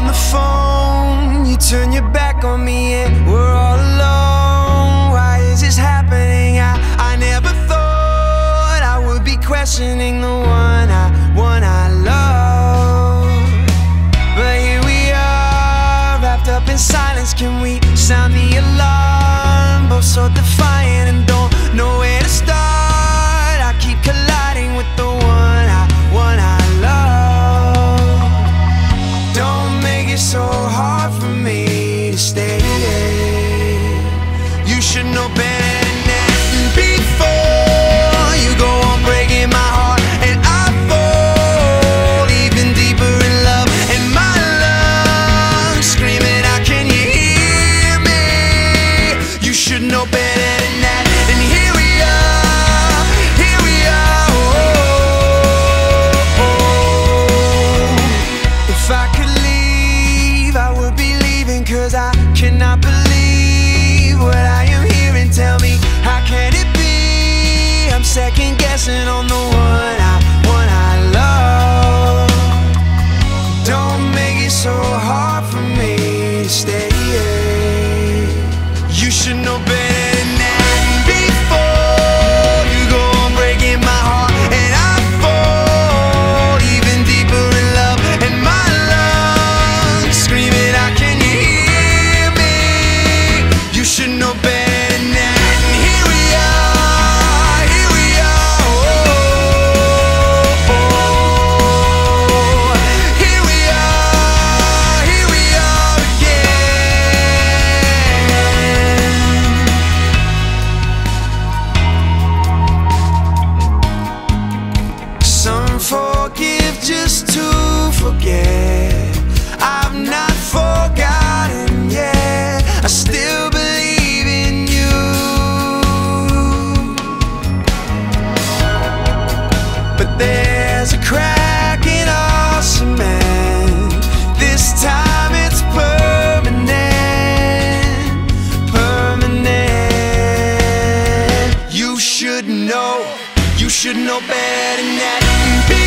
on the phone, you turn your back on me and we're all alone. Why is this happening? I, I never thought I would be questioning the You should know better than that. Before you go on breaking my heart, and I fall even deeper in love, and my lungs screaming out, Can you hear me? You should know better than that. And here we are, here we are. If I could leave, I would be leaving Cause I forgive just to forget. I've not forgotten yet. I still believe in you. But there's a crack in our cement. This time it's permanent. Permanent. You should know. You should know better than that.